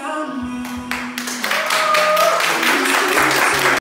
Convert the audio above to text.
found me.